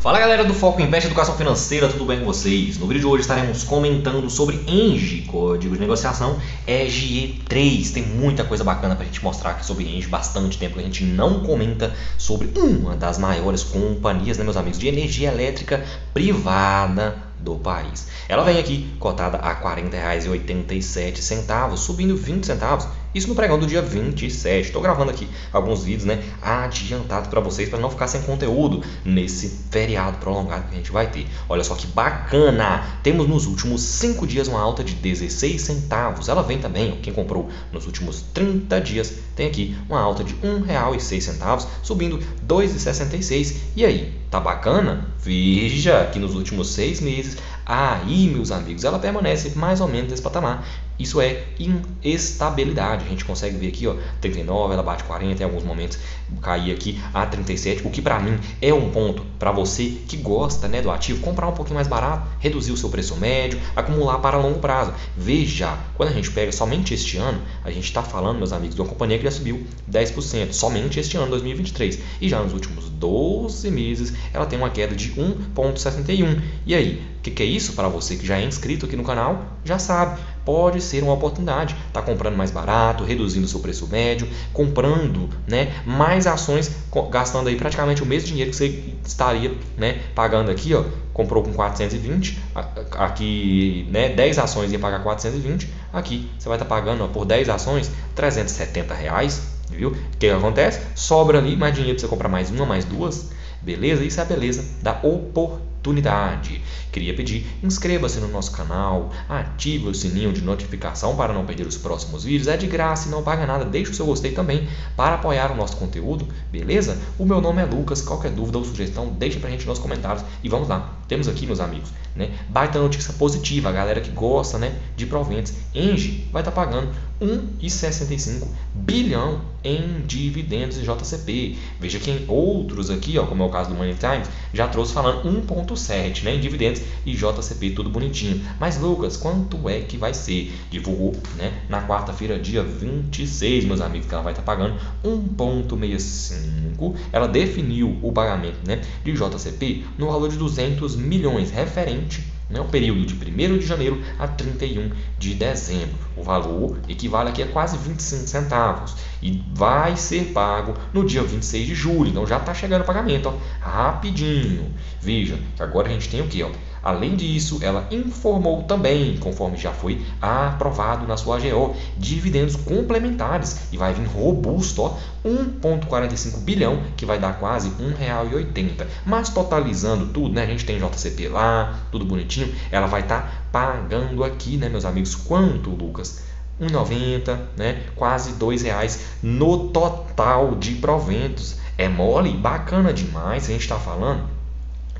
Fala galera do Foco Investe Educação Financeira, tudo bem com vocês? No vídeo de hoje estaremos comentando sobre ENGE, código de negociação EGE3. Tem muita coisa bacana para a gente mostrar aqui sobre ENGE, bastante tempo que a gente não comenta sobre uma das maiores companhias, né meus amigos, de energia elétrica privada do país. Ela vem aqui cotada a R$ 40,87, subindo 20 centavos isso no pregão do dia 27. Estou gravando aqui alguns vídeos, né, adiantado para vocês para não ficar sem conteúdo nesse feriado prolongado que a gente vai ter. Olha só que bacana! Temos nos últimos 5 dias uma alta de 16 centavos. Ela vem também, quem comprou nos últimos 30 dias tem aqui uma alta de R$ 1,06, subindo R$ 2,66. E aí, tá bacana? Veja que nos últimos seis meses, aí, meus amigos, ela permanece mais ou menos nesse patamar isso é instabilidade. A gente consegue ver aqui, ó, 39, ela bate 40 em alguns momentos, cair aqui a 37, o que para mim é um ponto para você que gosta, né, do ativo, comprar um pouquinho mais barato, reduzir o seu preço médio, acumular para longo prazo. Veja, quando a gente pega somente este ano, a gente está falando, meus amigos, de uma companhia que já subiu 10%, somente este ano, 2023. E já nos últimos 12 meses, ela tem uma queda de 1,61. E aí, o que, que é isso para você que já é inscrito aqui no canal? Já sabe pode ser uma oportunidade. Está comprando mais barato, reduzindo seu preço médio, comprando né, mais ações, gastando aí praticamente o mesmo dinheiro que você estaria né, pagando aqui. Ó, comprou com 420, aqui né, 10 ações ia pagar 420, aqui você vai estar tá pagando ó, por 10 ações 370 reais. Viu? O que acontece? Sobra ali mais dinheiro para você comprar mais uma, mais duas. Beleza? Isso é a beleza da oportunidade oportunidade. Queria pedir, inscreva-se no nosso canal, ative o sininho de notificação para não perder os próximos vídeos. É de graça e não paga nada. Deixe o seu gostei também para apoiar o nosso conteúdo, beleza? O meu nome é Lucas. Qualquer dúvida ou sugestão, deixe para a gente nos comentários. E vamos lá, temos aqui, meus amigos, né? baita notícia positiva. A galera que gosta né, de proventos. Engie vai estar tá pagando 1,65 bilhão em dividendos em JCP. Veja que em outros aqui, ó, como é o caso do Money Times, já trouxe falando 1,7 né, em dividendos e JCP tudo bonitinho. Mas Lucas, quanto é que vai ser? Divulgou né, na quarta-feira, dia 26, meus amigos, que ela vai estar pagando 1,65. Ela definiu o pagamento né, de JCP no valor de 200 milhões, referente né, o período de 1 de janeiro a 31 de dezembro. O valor equivale aqui a quase 25 centavos e vai ser pago no dia 26 de julho. Então já está chegando o pagamento, ó, rapidinho. Veja agora a gente tem o que? Ó, Além disso, ela informou também, conforme já foi aprovado na sua AGO, dividendos complementares e vai vir robusto, ó, 1,45 bilhão, que vai dar quase R$ 1,80. Mas totalizando tudo, né, a gente tem JCP lá, tudo bonitinho, ela vai estar tá pagando aqui, né, meus amigos, quanto, Lucas? 1,90, né? quase R$ reais no total de proventos. É mole? Bacana demais. A gente está falando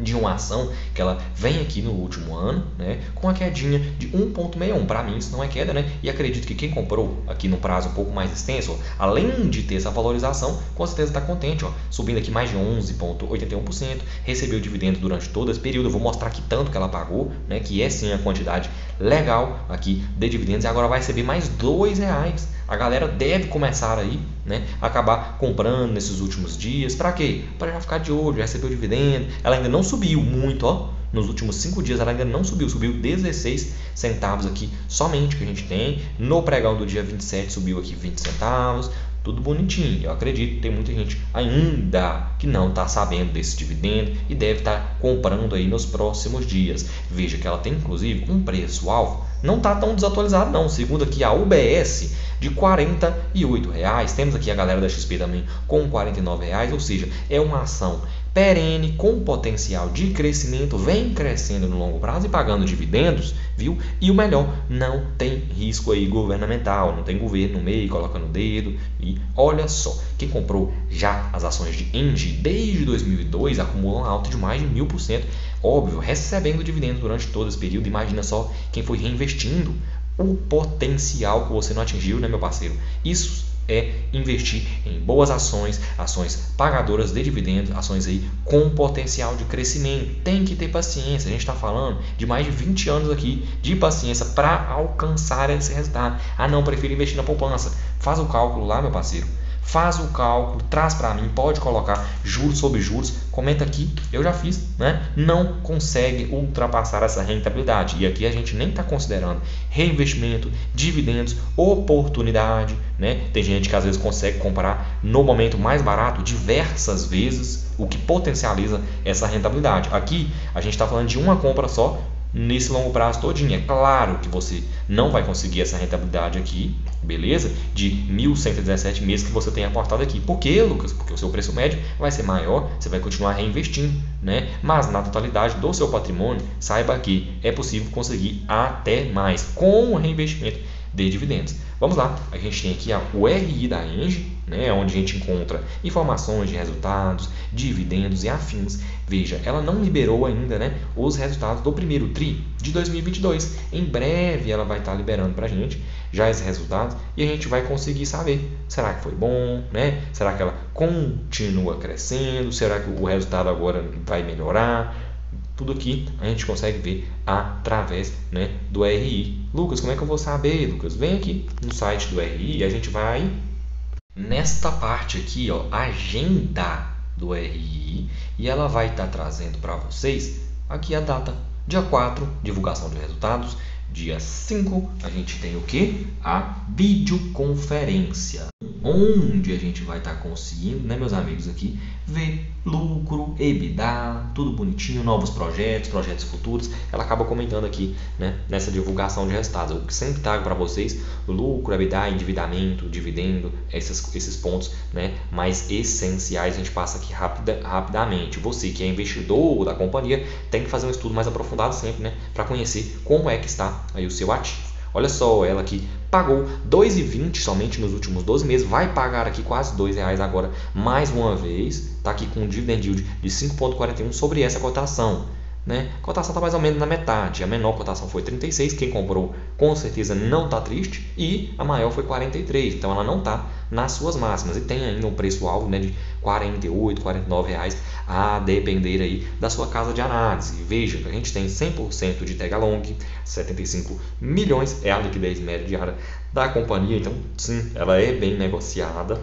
de uma ação que ela vem aqui no último ano, né, com a quedinha de 1.61. Para mim isso não é queda, né? E acredito que quem comprou aqui no prazo um pouco mais extenso, além de ter essa valorização, com certeza está contente, ó, subindo aqui mais de 11.81%, recebeu dividendo durante todo esse período. Vou mostrar aqui tanto que ela pagou, né, que é sim a quantidade legal aqui de dividendos e agora vai receber mais dois reais. A galera deve começar aí, né, acabar comprando nesses últimos dias. Para quê? Para já ficar de olho, já receber o dividendo. Ela ainda não subiu muito, ó. Nos últimos cinco dias ela ainda não subiu, subiu 16 centavos aqui somente que a gente tem. No pregão do dia 27 subiu aqui 20 centavos tudo bonitinho. Eu acredito que tem muita gente ainda que não está sabendo desse dividendo e deve estar tá comprando aí nos próximos dias. Veja que ela tem inclusive um preço-alvo, não está tão desatualizado não, segundo aqui a UBS, de 48 reais. Temos aqui a galera da XP também com 49 reais, ou seja, é uma ação perene, com potencial de crescimento, vem crescendo no longo prazo e pagando dividendos, viu? E o melhor, não tem risco aí governamental, não tem governo no meio colocando o dedo. E olha só, quem comprou já as ações de Engie desde 2002 acumulam alta de mais de mil por cento, óbvio, recebendo dividendos durante todo esse período. Imagina só quem foi reinvestindo o potencial que você não atingiu, né, meu parceiro? Isso é investir em boas ações, ações pagadoras de dividendos, ações aí com potencial de crescimento. Tem que ter paciência. A gente está falando de mais de 20 anos aqui de paciência para alcançar esse resultado. Ah, não, prefiro investir na poupança. Faz o cálculo lá, meu parceiro. Faz o cálculo, traz para mim, pode colocar juros sobre juros, comenta aqui, eu já fiz, né? Não consegue ultrapassar essa rentabilidade. E aqui a gente nem está considerando reinvestimento, dividendos, oportunidade, né? Tem gente que às vezes consegue comprar no momento mais barato diversas vezes, o que potencializa essa rentabilidade. Aqui a gente está falando de uma compra só nesse longo prazo todinho. É claro que você não vai conseguir essa rentabilidade aqui, beleza? De 1.117 meses que você tem aportado aqui. Por quê, Lucas? Porque o seu preço médio vai ser maior, você vai continuar reinvestindo, né? Mas na totalidade do seu patrimônio, saiba que é possível conseguir até mais com o reinvestimento de dividendos. Vamos lá, a gente tem aqui o RI da Engie, né, onde a gente encontra informações de resultados, dividendos e afins. Veja, ela não liberou ainda né, os resultados do primeiro TRI de 2022. Em breve ela vai estar liberando para a gente já esses resultados e a gente vai conseguir saber, será que foi bom, né? será que ela continua crescendo, será que o resultado agora vai melhorar, tudo aqui a gente consegue ver através né, do RI. Lucas, como é que eu vou saber, Lucas? Vem aqui no site do RI e a gente vai nesta parte aqui, ó, agenda do RI, e ela vai estar tá trazendo para vocês aqui a data, dia 4, divulgação de resultados, dia 5, a gente tem o que? A videoconferência onde a gente vai estar tá conseguindo, né, meus amigos, aqui, ver lucro, EBITDA, tudo bonitinho, novos projetos, projetos futuros. Ela acaba comentando aqui, né, nessa divulgação de resultados. Eu sempre trago para vocês lucro, EBITDA, endividamento, dividendo, esses, esses pontos, né, mais essenciais. A gente passa aqui rapida, rapidamente. Você que é investidor da companhia tem que fazer um estudo mais aprofundado sempre, né, para conhecer como é que está aí o seu ativo. Olha só, ela aqui pagou 2,20 somente nos últimos 12 meses, vai pagar aqui quase R$ reais agora mais uma vez, está aqui com um dividend yield de 5,41 sobre essa cotação. Né? A cotação está mais ou menos na metade. A menor cotação foi 36. Quem comprou com certeza não está triste. E a maior foi 43. Então ela não está nas suas máximas. E tem ainda um preço-alvo né, de 48, 49 reais a depender aí da sua casa de análise. Veja que a gente tem 100% de Tega Long, 75 milhões é a liquidez média diária da companhia. Então, sim, ela é bem negociada.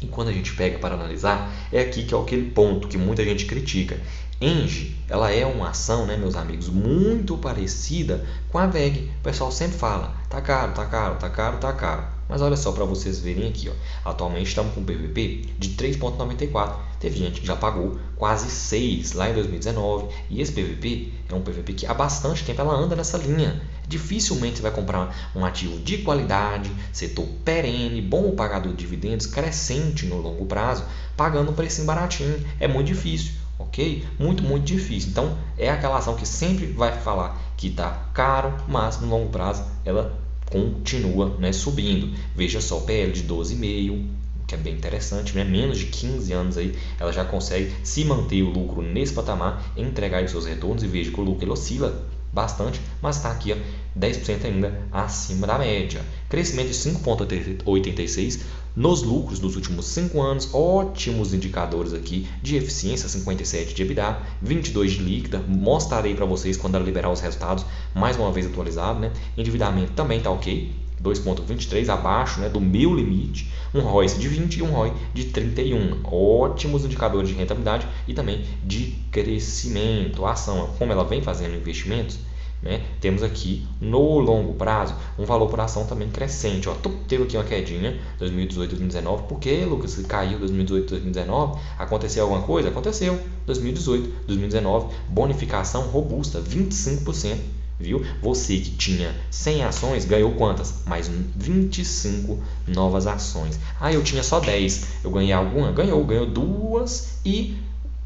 E quando a gente pega para analisar, é aqui que é aquele ponto que muita gente critica. Engie, ela é uma ação, né, meus amigos, muito parecida com a VEG. O pessoal sempre fala, tá caro, tá caro, tá caro, tá caro. Mas olha só para vocês verem aqui, ó. Atualmente estamos com um PVP de 3.94. Teve gente que já pagou quase 6 lá em 2019, e esse PVP é um PVP que há bastante tempo ela anda nessa linha. Dificilmente você vai comprar um ativo de qualidade, setor perene, bom pagador de dividendos, crescente no longo prazo, pagando um preço baratinho. É muito difícil ok? Muito, muito difícil. Então, é aquela ação que sempre vai falar que está caro, mas no longo prazo ela continua né, subindo. Veja só, PL de 12,5, que é bem interessante, né? menos de 15 anos aí, ela já consegue se manter o lucro nesse patamar, entregar os seus retornos e veja que o lucro ele oscila bastante, mas está aqui ó, 10% ainda acima da média. Crescimento de 5,86 nos lucros dos últimos 5 anos, ótimos indicadores aqui de eficiência, 57 de EBITDA, 22 de líquida, mostrarei para vocês quando ela liberar os resultados, mais uma vez atualizado, né? Endividamento também está ok, 2,23 abaixo né, do meu limite, um ROI de 20 e um ROI de 31. Ótimos indicadores de rentabilidade e também de crescimento. A ação, como ela vem fazendo investimentos, né, temos aqui no longo prazo um valor por ação também crescente. Ó, teve aqui uma quedinha 2018 2019. Por que, Lucas? Caiu 2018 2019? Aconteceu alguma coisa? Aconteceu. 2018 2019, bonificação robusta, 25% viu? Você que tinha 100 ações ganhou quantas? Mais 25 novas ações. Ah, eu tinha só 10. Eu ganhei alguma? Ganhou, ganhou duas e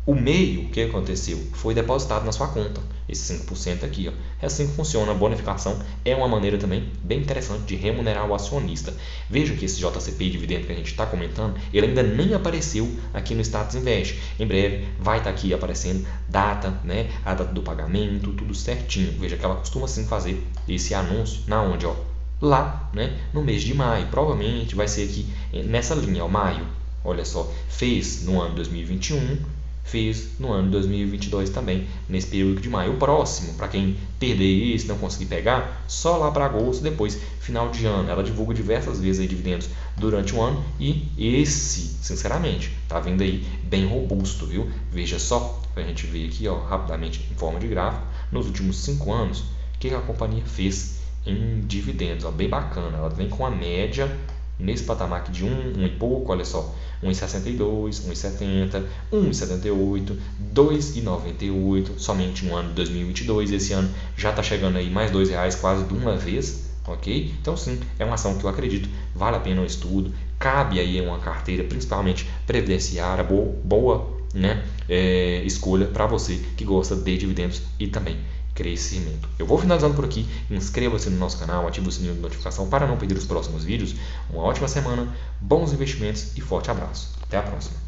o meio, o que aconteceu? Foi depositado na sua conta. Esse 5% aqui. Ó. É assim que funciona. A bonificação é uma maneira também bem interessante de remunerar o acionista. Veja que esse JCP dividendo que a gente está comentando, ele ainda nem apareceu aqui no Status Invest. Em breve vai estar tá aqui aparecendo data, né, a data do pagamento, tudo certinho. Veja que ela costuma sim fazer esse anúncio na onde, ó, lá, né, no mês de maio. Provavelmente vai ser aqui nessa linha, ó, maio. Olha só, fez no ano 2021 fez no ano de 2022 também, nesse período de maio. Próximo, para quem perder esse, não conseguir pegar, só lá para agosto, depois final de ano. Ela divulga diversas vezes aí dividendos durante o ano e esse, sinceramente, tá vendo aí bem robusto, viu? Veja só, a gente ver aqui, ó, rapidamente em forma de gráfico, nos últimos cinco anos, o que a companhia fez em dividendos, ó, bem bacana. Ela vem com a média nesse patamar aqui de 1, 1 e pouco, olha só, 1,62, 1,70, 1,78, 2,98, somente no ano de 2022. Esse ano já está chegando aí mais R$ reais quase de uma vez, ok? Então sim, é uma ação que eu acredito vale a pena o estudo, cabe aí uma carteira, principalmente previdenciária, boa, boa né, é, escolha para você que gosta de dividendos e também crescimento. Eu vou finalizando por aqui. Inscreva-se no nosso canal, ative o sininho de notificação para não perder os próximos vídeos. Uma ótima semana, bons investimentos e forte abraço. Até a próxima.